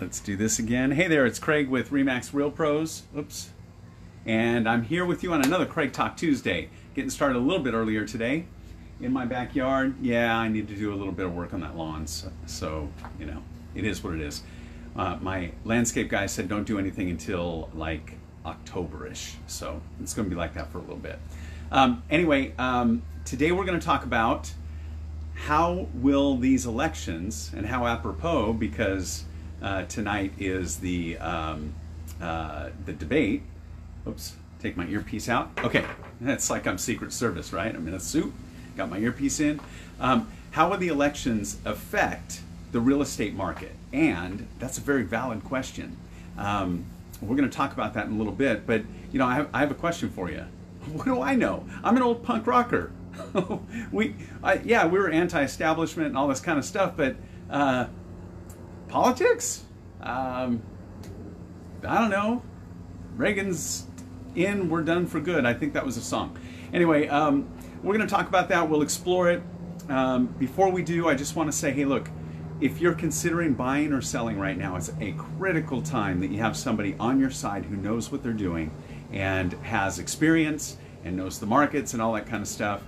Let's do this again. Hey there, it's Craig with Remax Real Pros. Oops. And I'm here with you on another Craig Talk Tuesday. Getting started a little bit earlier today in my backyard. Yeah, I need to do a little bit of work on that lawn. So, so you know, it is what it is. Uh, my landscape guy said don't do anything until like Octoberish. So it's going to be like that for a little bit. Um, anyway, um, today we're going to talk about how will these elections and how apropos because uh, tonight is the um, uh, the debate. Oops, take my earpiece out. Okay, that's like I'm Secret Service, right? I'm in a suit, got my earpiece in. Um, how will the elections affect the real estate market? And that's a very valid question. Um, we're going to talk about that in a little bit, but you know, I have, I have a question for you. What do I know? I'm an old punk rocker. we, I, yeah, we were anti-establishment and all this kind of stuff, but uh, politics? Um, I don't know. Reagan's in, we're done for good. I think that was a song. Anyway, um, we're going to talk about that. We'll explore it. Um, before we do, I just want to say, hey, look, if you're considering buying or selling right now, it's a critical time that you have somebody on your side who knows what they're doing and has experience and knows the markets and all that kind of stuff.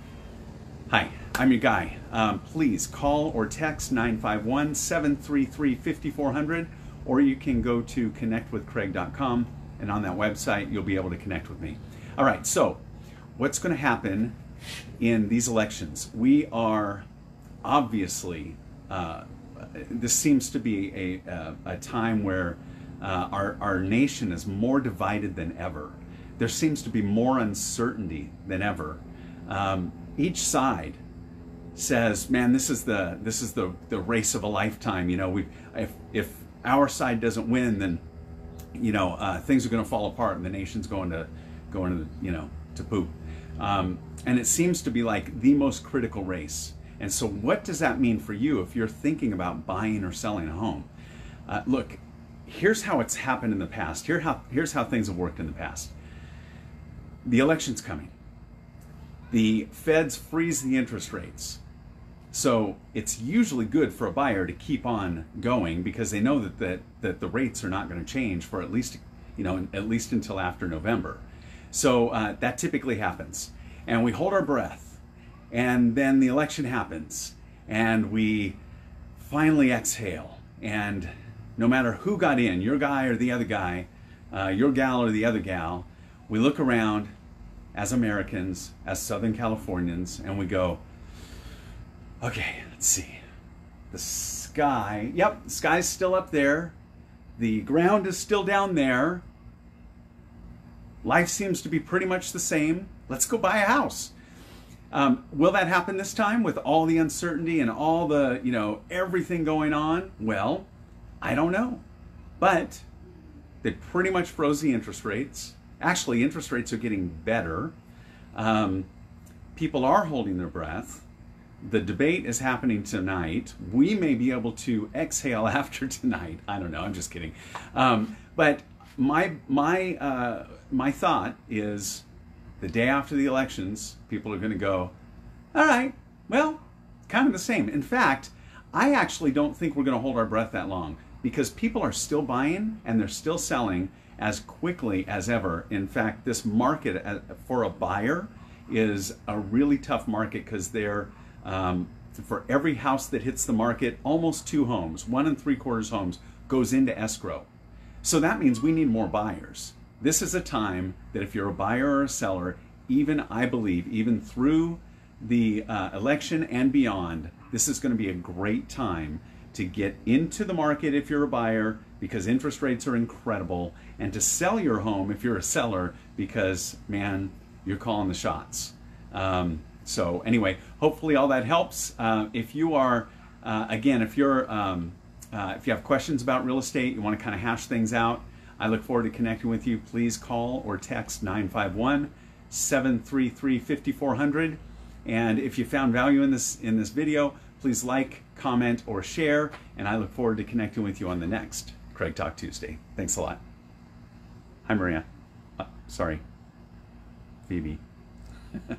Hi, I'm your guy. Um, please call or text 951 733 5400, or you can go to connectwithcraig.com, and on that website, you'll be able to connect with me. All right, so what's going to happen in these elections? We are obviously, uh, this seems to be a, a, a time where uh, our, our nation is more divided than ever. There seems to be more uncertainty than ever. Um, each side says, "Man, this is the this is the the race of a lifetime." You know, we if if our side doesn't win, then you know uh, things are going to fall apart, and the nation's going to going to you know to poop. Um, and it seems to be like the most critical race. And so, what does that mean for you if you're thinking about buying or selling a home? Uh, look, here's how it's happened in the past. Here how here's how things have worked in the past. The election's coming the feds freeze the interest rates. So it's usually good for a buyer to keep on going because they know that, that, that the rates are not going to change for at least, you know, at least until after November. So uh, that typically happens. And we hold our breath. And then the election happens. And we finally exhale. And no matter who got in, your guy or the other guy, uh, your gal or the other gal, we look around as Americans, as Southern Californians, and we go, okay, let's see. The sky, yep, the sky's still up there. The ground is still down there. Life seems to be pretty much the same. Let's go buy a house. Um, will that happen this time with all the uncertainty and all the, you know, everything going on? Well, I don't know. But they pretty much froze the interest rates. Actually, interest rates are getting better. Um, people are holding their breath. The debate is happening tonight. We may be able to exhale after tonight. I don't know. I'm just kidding. Um, but my my uh, my thought is, the day after the elections, people are going to go, all right, well, kind of the same. In fact, I actually don't think we're going to hold our breath that long because people are still buying and they're still selling as quickly as ever. In fact, this market uh, for a buyer is a really tough market because they're um, for every house that hits the market, almost two homes, one and three quarters homes, goes into escrow. So that means we need more buyers. This is a time that if you're a buyer or a seller, even I believe, even through the uh, election and beyond, this is going to be a great time to get into the market if you're a buyer because interest rates are incredible, and to sell your home if you're a seller because, man, you're calling the shots. Um, so, anyway, hopefully all that helps. Uh, if you are, uh, again, if you're, um, uh, if you have questions about real estate, you want to kind of hash things out, I look forward to connecting with you. Please call or text 951 733 5400. And if you found value in this in this video, please like, comment, or share. And I look forward to connecting with you on the next Craig Talk Tuesday. Thanks a lot. Hi, Maria. Uh, sorry, Phoebe.